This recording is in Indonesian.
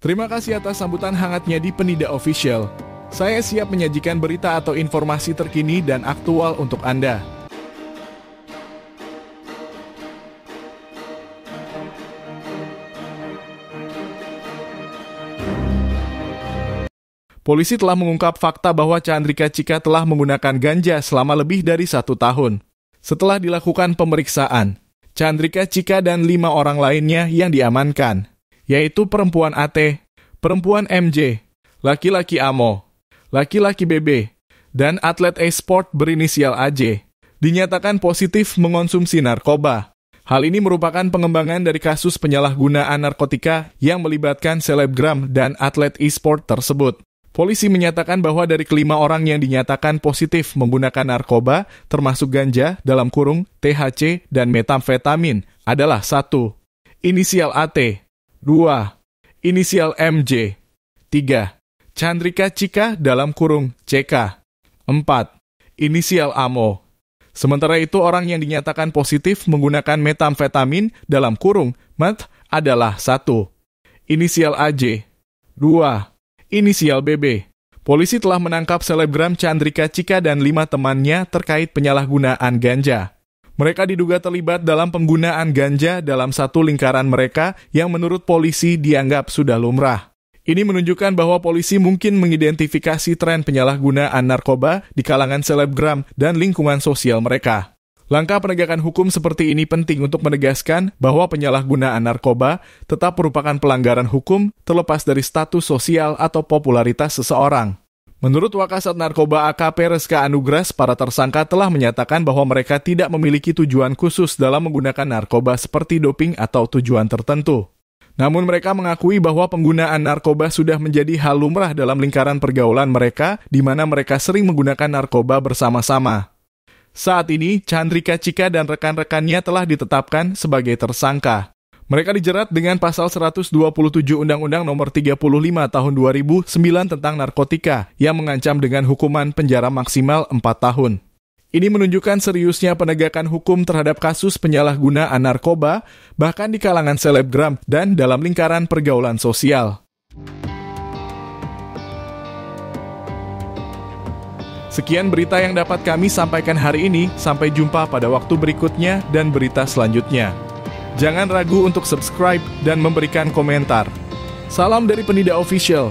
Terima kasih atas sambutan hangatnya di Penida Official. Saya siap menyajikan berita atau informasi terkini dan aktual untuk Anda. Polisi telah mengungkap fakta bahwa Chandrika Cika telah menggunakan ganja selama lebih dari satu tahun. Setelah dilakukan pemeriksaan, Chandrika Cika dan lima orang lainnya yang diamankan, yaitu perempuan AT, perempuan MJ, laki-laki AMO, laki-laki BB, dan atlet e-sport berinisial AJ, dinyatakan positif mengonsumsi narkoba. Hal ini merupakan pengembangan dari kasus penyalahgunaan narkotika yang melibatkan selebgram dan atlet e-sport tersebut. Polisi menyatakan bahwa dari kelima orang yang dinyatakan positif menggunakan narkoba, termasuk ganja, dalam kurung, THC, dan metamfetamin, adalah satu, Inisial AT, 2. Inisial MJ, 3. Chandrika Cika dalam kurung CK, 4. Inisial AMO. Sementara itu, orang yang dinyatakan positif menggunakan metamfetamin dalam kurung MET adalah satu, Inisial AJ, 2 inisial BB. Polisi telah menangkap selebgram Chandrika Cika dan lima temannya terkait penyalahgunaan ganja. Mereka diduga terlibat dalam penggunaan ganja dalam satu lingkaran mereka yang menurut polisi dianggap sudah lumrah. Ini menunjukkan bahwa polisi mungkin mengidentifikasi tren penyalahgunaan narkoba di kalangan selebgram dan lingkungan sosial mereka. Langkah penegakan hukum seperti ini penting untuk menegaskan bahwa penyalahgunaan narkoba tetap merupakan pelanggaran hukum terlepas dari status sosial atau popularitas seseorang. Menurut Wakasat Narkoba AKP Reska Anugras, para tersangka telah menyatakan bahwa mereka tidak memiliki tujuan khusus dalam menggunakan narkoba seperti doping atau tujuan tertentu. Namun mereka mengakui bahwa penggunaan narkoba sudah menjadi hal lumrah dalam lingkaran pergaulan mereka, di mana mereka sering menggunakan narkoba bersama-sama. Saat ini, Chandrika Cika dan rekan-rekannya telah ditetapkan sebagai tersangka. Mereka dijerat dengan pasal 127 Undang-Undang Nomor 35 Tahun 2009 tentang narkotika yang mengancam dengan hukuman penjara maksimal 4 tahun. Ini menunjukkan seriusnya penegakan hukum terhadap kasus penyalahgunaan narkoba, bahkan di kalangan selebgram dan dalam lingkaran pergaulan sosial. Sekian berita yang dapat kami sampaikan hari ini. Sampai jumpa pada waktu berikutnya dan berita selanjutnya. Jangan ragu untuk subscribe dan memberikan komentar. Salam dari Penida Official.